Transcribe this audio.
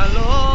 Hello.